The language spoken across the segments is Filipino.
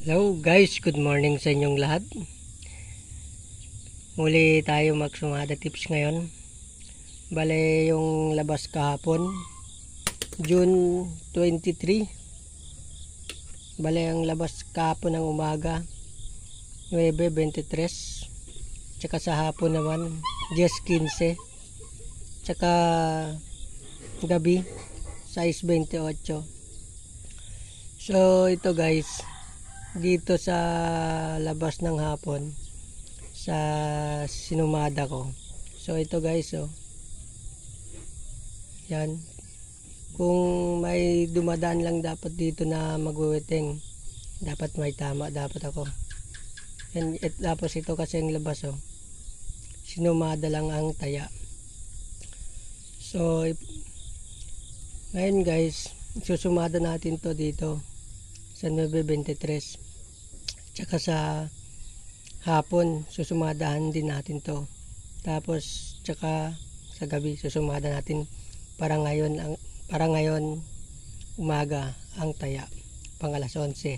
Hello guys, good morning sa inyong lahat. Muli tayo magsumada tips ngayon. Bale yung labas kahapon, June 23. Bale ang labas kahapon ng umaga, 9.23. Tsaka sa hapon naman, 10.15. Tsaka gabi, 6.28. So ito guys, dito sa labas ng hapon sa sinumada ko. So ito guys oh. Yan. Kung may dumadaan lang dapat dito na magwiwiting dapat may tama dapat ako. Yan, et, tapos ito kasi yung labas oh. Sinumada lang ang taya. So ngayon guys susumada natin to dito sa 9.23 tsaka sa hapon susumadahan din natin to. Tapos tsaka sa gabi susumada natin. Para ngayon ang para ngayon umaga ang taya pang alas 11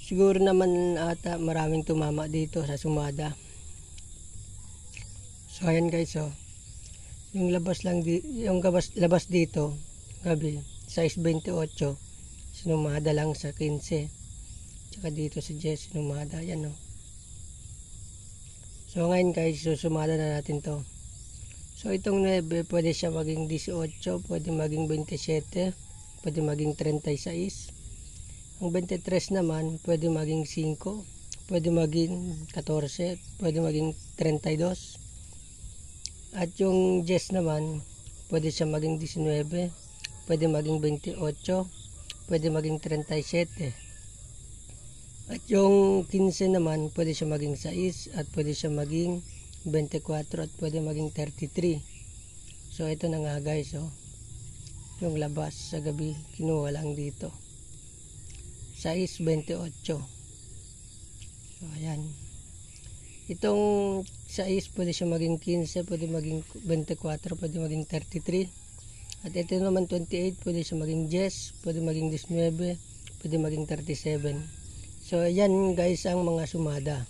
siguro naman ata maraming tumama dito sa sumada. So ayan guys oh. Yung labas lang di, yung labas, labas dito gabi size 28 sinumada lang sa 15 tsaka dito sa 10 sinumada. Yan no? So ngayon guys susumada na natin to. So itong 9 pwede siya maging 18 pwede maging 27 pwede maging 36 ang 23 naman pwede maging 5 pwede maging 14 pwede maging 32 at yung 10 naman pwede siya maging 19 pwede maging 28 pwede maging 37. At yung 15 naman, pwede siya maging 6 at pwede siya maging 24 at pwede maging 33. So ito na nga guys, oh. Yung labas sa gabi, kinuha lang dito. 6, 28. So ayan. Itong 6 pwede siya maging 15, pwede maging 24, pwede maging 33. At ito naman 28, pwede siya maging 10, pwede maging 19, pwede maging 37. So, yan guys ang mga sumada.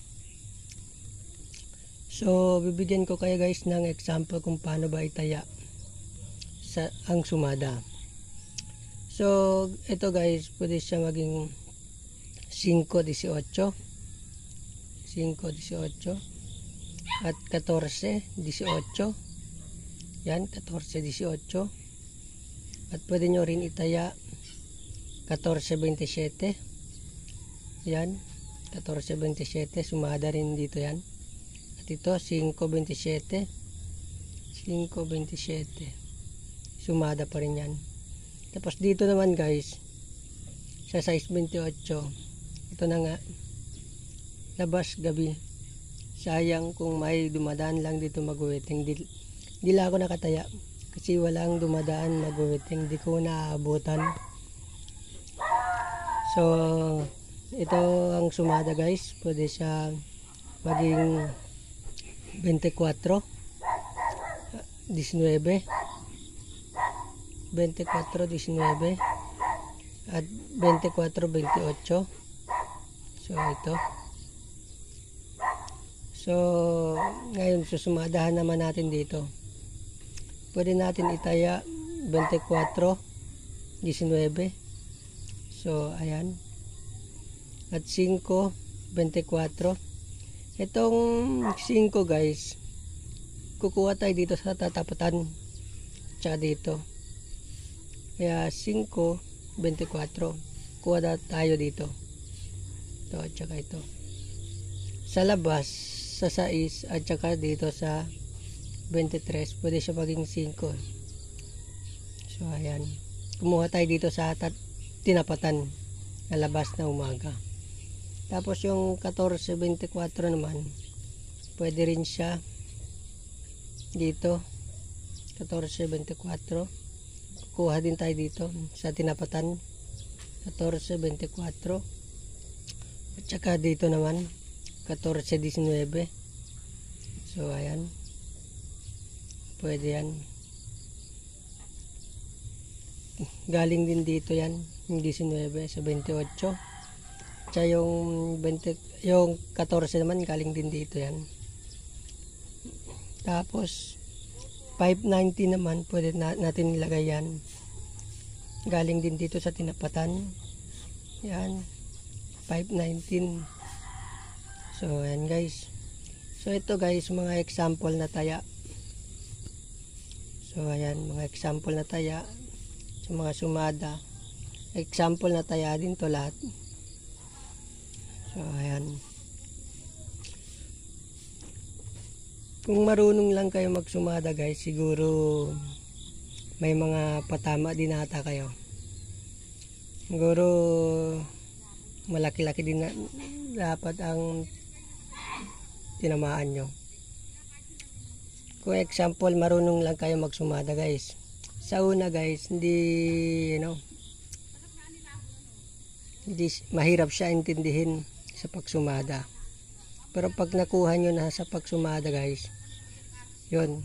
So, bibigyan ko kayo guys ng example kung paano ba itaya sa ang sumada. So, ito guys, pwede siya maging 5, 18. 5, 18. At 14, 18. Yan, 14, 18 at pwede nyo rin itaya 14.27 yan 14.27 sumada rin dito yan. At ito 5.27 5.27 sumada pa rin yan. Tapos dito naman guys sa size 28 ito na nga labas gabi. Sayang kung may dumadaan lang dito mag-waiting di, di lang ako nakataya kasi walang dumadaan na gumiting hindi ko naaabutan so ito ang sumada guys. Pwede siya maging 24 19 24 19 at 24 28 so ito. So ngayon susumadahan naman natin dito pwede natin itaya 24 19 so ayan. At 5 24 itong 5 guys kukuha tayo dito sa tatapatan. Tsaka dito. Kaya 5 24 kuha tayo dito. Ito at tsaka ito. Sa labas sa 6 at tsaka dito sa 23 pwede siya maging 5 so ayan. Kumuha tayo dito sa tat tinapatan na labas na umaga. Tapos yung 14.24 naman pwede rin siya dito. 14.24 kuha din tayo dito sa tinapatan. 14.24 at saka dito naman 14.19 so ayan pwede yan galing din dito yan yung 19 sa 28 Tsaka yung 20, yung 14 naman galing din dito yan. Tapos 590 naman pwede na, natin ilagay yan. Galing din dito sa tinapatan. Yan. 519. So yan guys. So ito guys mga example na taya. So ayan mga example na taya sa mga sumada. Example na taya din to lahat. So, ayan. Kung marunong lang kayo magsumada guys, siguro may mga patama din ata kayo. Siguro malaki-laki din na, dapat ang tinamaan nyo. Kung example, marunong lang kayo magsumada guys. Sa una guys, hindi, you know, hindi mahirap siya intindihin sa pagsumada. Pero pag nakuha nyo na sa pagsumada guys, yun,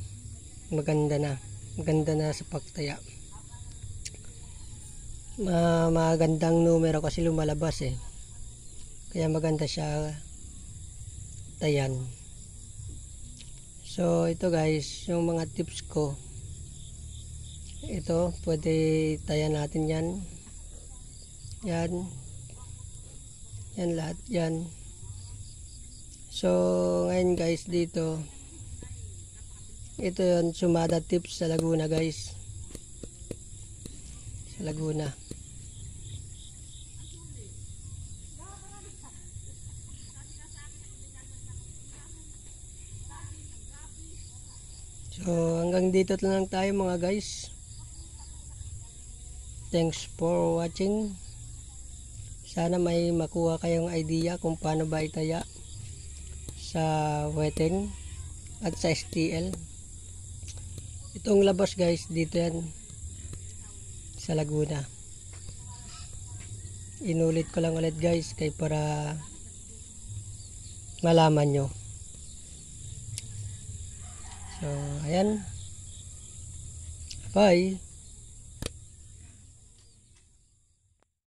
maganda na. Maganda na sa pagtaya. Ma magandang numero kasi lumalabas eh. Kaya maganda siya tayan. So ito guys, yung mga tips ko. Ito, pwede tayan natin yan. Yan, yan lahat yan. So, ngayon guys dito, ito yon sumada tips sa Laguna guys. Sa Laguna. So, hanggang dito lang tayo mga guys. Thanks for watching. Sana may makuha kayong idea kung paano ba itaya sa wetting at sa STL. Itong labas guys, dito yan sa Laguna. Inulit ko lang ulit guys kay para malaman nyo. So, ayan. Bye.